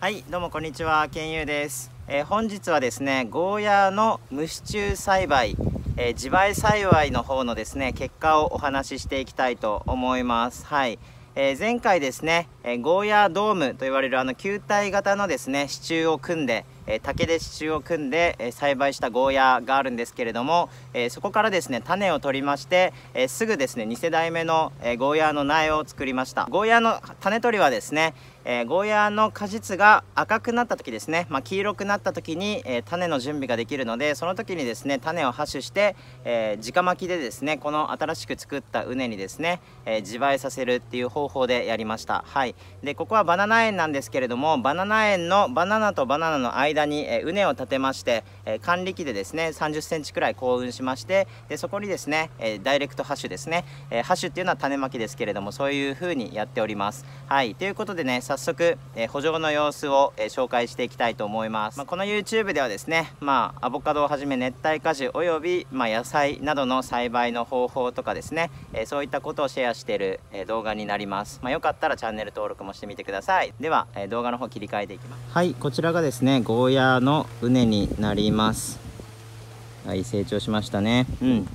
はいどうもこんにちはけんゆうです、えー、本日はですねゴーヤーの無支柱栽培、えー、自培栽培の方のですね結果をお話ししていきたいと思います。はい、えー、前回ですね、えゴーヤードームと言われるあの球体型のですね支柱を組んで竹で支柱を組んで、栽培したゴーヤーがあるんですけれども、そこからですね種を取りまして、すぐですね2世代目の、ゴーヤーの苗を作りました。ゴーヤーの種取りはですねえー、ゴーヤーの果実が赤くなった時ですね、まあ、黄色くなった時に、えー、種の準備ができるのでその時にですね種を播種して、えー、直巻きでですねこの新しく作った畝にですね、え自培させるっていう方法でやりました。はい。でここはバナナ園なんですけれどもバナナ園のバナナとバナナの間に、え畝を立てまして、え管理機でですね3 0センチくらい幸運しましてでそこにですね、えダイレクトハッシュですね、えハッシュっていうのは種まきですけれどもそういう風にやっております。はい。ということでね早速、えー、補助の様子を、えー、紹介していきたいと思います、まあ、この YouTube ではですね、まあ、アボカドをはじめ熱帯果樹および、まあ、野菜などの栽培の方法とかですね、えー、そういったことをシェアしている、え動画になります、まあ、よかったらチャンネル登録もしてみてください。では、え動画の方切り替えていきます。はいこちらがですねゴーヤーの畝になります。はい成長しましたね。うん。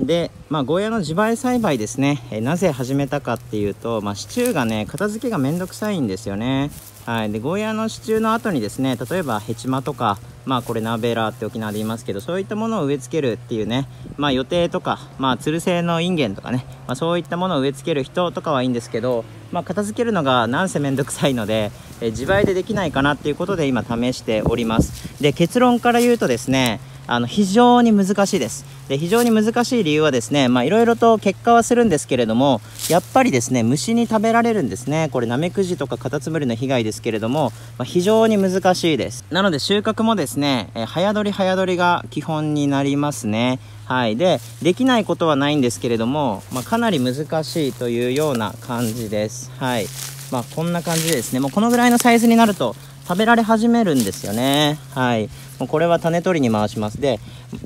で、まあ、ゴーヤの自培栽培ですね、えなぜ始めたかっていうと、まあ、支柱がね片付けがめんどくさいんですよね。はい。でゴーヤの支柱の後にですね例えばヘチマとかまあこれナベラって沖縄で言いますけどそういったものを植え付けるっていうねまあ予定とかまあつる性のインゲンとかね、まあ、そういったものを植え付ける人とかはいいんですけどまあ片付けるのがなんせめんどくさいのでえ自培でできないかなっていうことで今試しております。で結論から言うとですねあの非常に難しいです。で非常に難しい理由はですねいろいろと結果はするんですけれどもやっぱりですね虫に食べられるんですね。これナメクジとかカタツムリの被害ですけれども、まあ、非常に難しいです。なので収穫もですね、え早取り早取りが基本になりますね。はい。でできないことはないんですけれども、まあ、かなり難しいというような感じです。はい。まあこんな感じでですねもうこのぐらいのサイズになると食べられ始めるんですよね。はい。もうこれは種取りに回します。で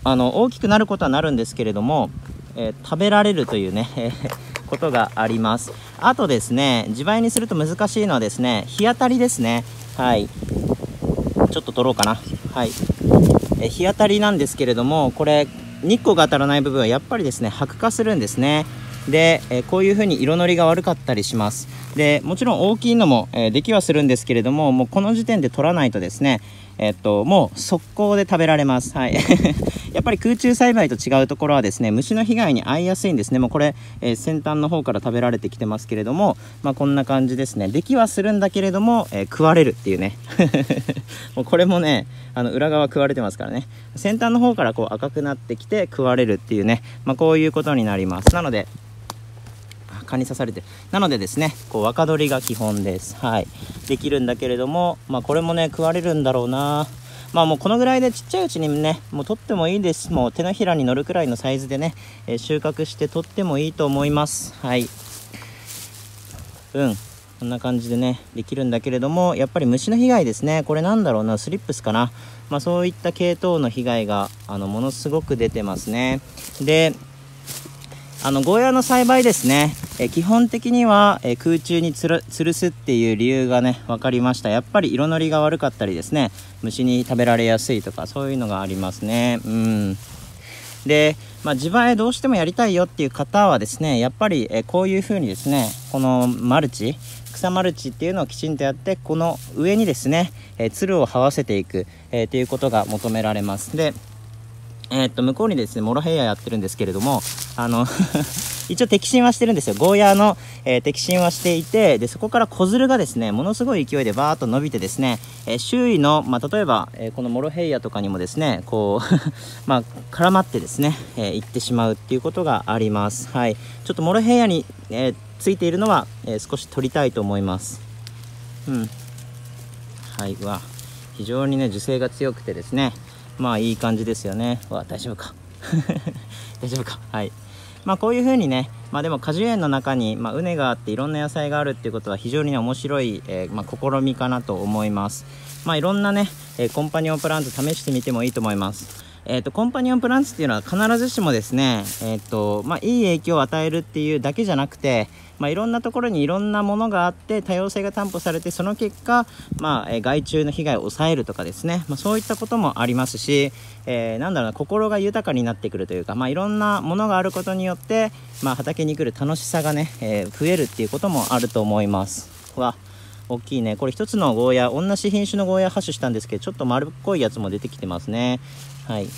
あの大きくなることはなるんですけれども、えー、食べられるというね、ことがあります。あとですね自培にすると難しいのはですね日当たりですね。はい。ちょっと取ろうかな。はい。え日当たりなんですけれどもこれ日光が当たらない部分はやっぱりですね白化するんですね。で、えこういう風に色のりが悪かったりしますでもちろん大きいのも、えできはするんですけれどももうこの時点で取らないとですねえっと、もう速攻で食べられます。はい。やっぱり空中栽培と違うところはですね、虫の被害に遭いやすいんですね。もうこれ、えー、先端の方から食べられてきてますけれども、まあこんな感じですね。できはするんだけれども、えー、食われるっていうね。もうこれもね、あの裏側食われてますからね。先端の方からこう赤くなってきて食われるっていうね、まあこういうことになります。なので、蚊に刺されて。なのでですねこう若鳥が基本です。はい。できるんだけれどもまあこれもね食われるんだろうな。まあもうこのぐらいでちっちゃいうちにねもう取ってもいいです。もう手のひらに乗るくらいのサイズでね、えー、収穫して取ってもいいと思います。はい。うん。こんな感じでねできるんだけれどもやっぱり虫の被害ですね。これなんだろうなスリップスかな。まあそういった系統の被害があのものすごく出てますね。であのゴーヤーの栽培ですね、え基本的には、え空中につる吊るすっていう理由がね分かりました。やっぱり色のりが悪かったりですね虫に食べられやすいとかそういうのがありますね。うん。で、まあ、自前どうしてもやりたいよっていう方はですねやっぱり、えこういう風にですねこのマルチ草マルチっていうのをきちんとやってこの上にですね、えつるを這わせていく、えー、ということが求められます。でえー、っと、向こうにですね、モロヘイヤやってるんですけれども、あの 一応摘心はしてるんですよ。ゴーヤーの、えー、摘心はしていて、で、そこから小づるがですね、ものすごい勢いでバーッと伸びてですね、えー、周囲の、まあ、例えば、え、このモロヘイヤとかにもですね、こう まあ、絡まってですね、え行ってしまうっていうことがあります。はい。ちょっとモロヘイヤに、えついているのは、え少し取りたいと思います。うん。はい、わ。非常にね、樹勢が強くてですね、まあいい感じですよね。わ大丈夫か。大丈夫か。はい。まあこういう風にねまあでも果樹園の中に、まあ、畝があっていろんな野菜があるっていうことは非常に、ね、面白い、えー、まあ、試みかなと思います。まあいろんなね、えー、コンパニオンプランツ試してみてもいいと思います。えーと、コンパニオンプランツっていうのは必ずしもですね、えーとまあ、いい影響を与えるっていうだけじゃなくて、まあ、いろんなところにいろんなものがあって多様性が担保されてその結果、まあ、害虫の被害を抑えるとかですね、まあ、そういったこともありますし、えー、なんだろうな心が豊かになってくるというか、まあ、いろんなものがあることによって、まあ、畑に来る楽しさがね、えー、増えるっていうこともあると思います。わ大きいね。これ1つのゴーヤ同じ品種のゴーヤハッシュしたんですけどちょっと丸っこいやつも出てきてますね。はい。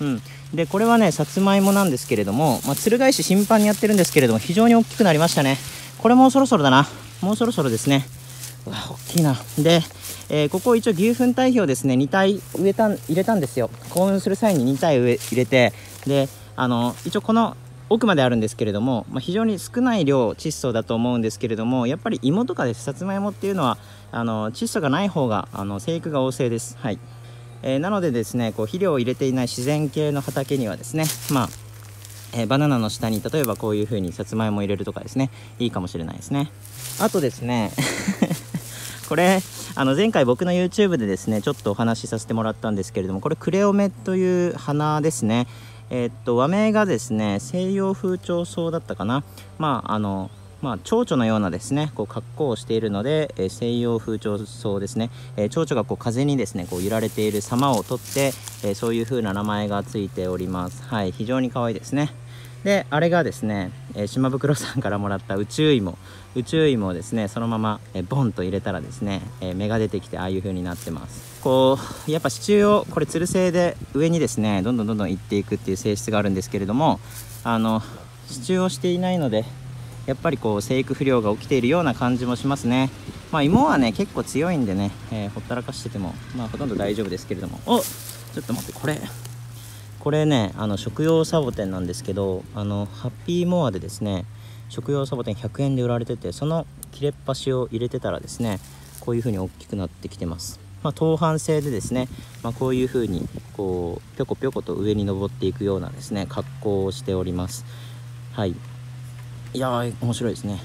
うん。でこれはねさつまいもなんですけれども、まあ、鶴返し頻繁にやってるんですけれども非常に大きくなりましたね。これもそろそろだな。もうそろそろですね。うわ大きいな。で、えー、ここ一応牛糞堆肥をですね2体植えた入れたんですよ。幸運する際に2体植え入れてであの一応この奥まであるんですけれども、まあ、非常に少ない量窒素だと思うんですけれどもやっぱり芋とかです。さつまいもっていうのはあの窒素がない方があの生育が旺盛です。はい。えー、なのでですねこう肥料を入れていない自然系の畑にはですねまあえー、バナナの下に例えばこういう風にさつまいも入れるとかですねいいかもしれないですね。あとですね これあの前回僕の YouTube でですねちょっとお話しさせてもらったんですけれどもこれクレオメという花ですね。えー、っと和名がですね西洋風潮草だったかな。まああのまあ、蝶々のようなですねこう格好をしているので、えー、西洋風潮草ですね、えー、蝶々がこう風にですねこう揺られている様をとって、えー、そういう風な名前がついております。はい非常に可愛いですね。であれがですね、えー、島袋さんからもらった宇宙芋。宇宙芋をですねそのまま、えー、ボンと入れたらですね、えー、芽が出てきてああいう風になってます。こうやっぱ支柱をこれつる性で上にですねどんどんどんどんいっていくっていう性質があるんですけれどもあの支柱をしていないのでやっぱりこう生育不良が起きているような感じもしますね。まあ芋はね結構強いんでね、えー、ほったらかしててもまあほとんど大丈夫ですけれども。おちょっと待ってこれ。これねあの食用サボテンなんですけどあのハッピーモアでですね食用サボテン100円で売られててその切れっ端を入れてたらですねこういう風に大きくなってきてます。まあ、等半性でですね、まあ、こういう風にこうぴょこぴょこと上に登っていくようなですね格好をしております。はい。いやー面白いですね。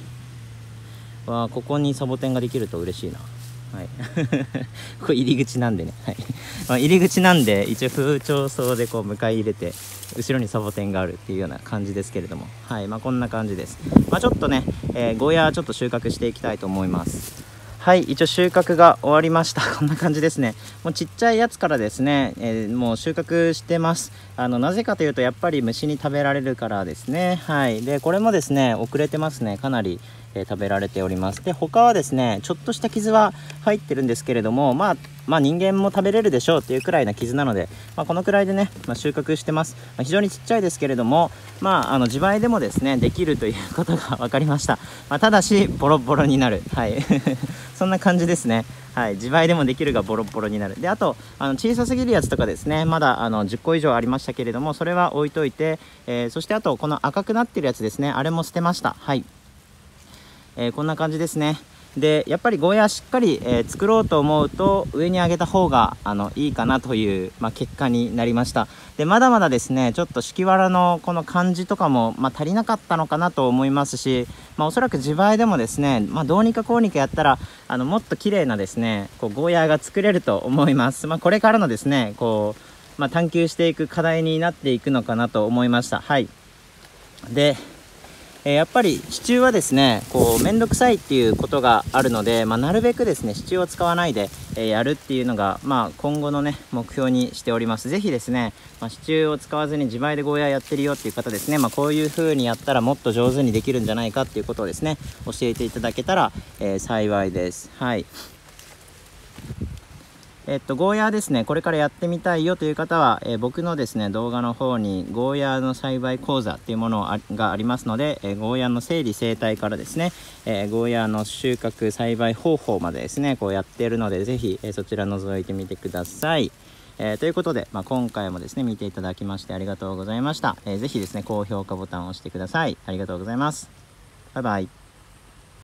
わあここにサボテンができると嬉しいな。はい。これ入り口なんでね、はい。まあ、入り口なんで一応風潮草でこう迎え入れて後ろにサボテンがあるっていうような感じですけれども。はい。まあこんな感じです。まあちょっとね、えー、ゴーヤーちょっと収穫していきたいと思います。はい。一応収穫が終わりました。こんな感じですね。もうちっちゃいやつからですね、えー、もう収穫してます。あのなぜかというとやっぱり虫に食べられるからですね。はい。でこれもですね遅れてますね。かなりえ食べられております。で他はですねちょっとした傷は入ってるんですけれどもまあまあ、人間も食べれるでしょうっていうくらいな傷なので、まあ、このくらいでね、まあ、収穫してます、まあ、非常にちっちゃいですけれども、まあ、あの自前でもですねできるということが分かりました、まただしボロボロになる。はい。そんな感じですね。はい、自前でもできるがボロボロになる。であとあの小さすぎるやつとかですねまだあの10個以上ありましたけれどもそれは置いといて、えー、そしてあとこの赤くなってるやつですねあれも捨てました。はい。えー、こんな感じですね。でやっぱりゴーヤーしっかり、えー、作ろうと思うと上に上げた方があのいいかなという、まあ、結果になりました。でまだまだですねちょっと敷きわらのこの感じとかも、まあ、足りなかったのかなと思いますし、まあ、おそらく自前でもですね、まあ、どうにかこうにかやったらあのもっと綺麗なですねこうゴーヤーが作れると思います、まこれからのですねこう、ま探求していく課題になっていくのかなと思いました。はい。でえやっぱり支柱はですねこう面倒くさいっていうことがあるので、まあ、なるべくですね支柱を使わないで、えやるっていうのが、まあ、今後のね目標にしております。是非ですね、まあ、支柱を使わずに自前でゴーヤーやってるよっていう方ですね、まあ、こういう風にやったらもっと上手にできるんじゃないかっていうことをですね教えていただけたら、えー、幸いです。はい。えっと、ゴーヤーですね、これからやってみたいよという方は、えー、僕のですね、動画の方にゴーヤーの栽培講座っていうものがありますので、えー、ゴーヤーの整理生態からですね、えー、ゴーヤーの収穫栽培方法までですね、こうやっているので、ぜひ、えそちら覗いてみてください。えということで、まあ、今回もですね、見ていただきましてありがとうございました。えー、ぜひですね、高評価ボタンを押してください。ありがとうございます。バイバイ。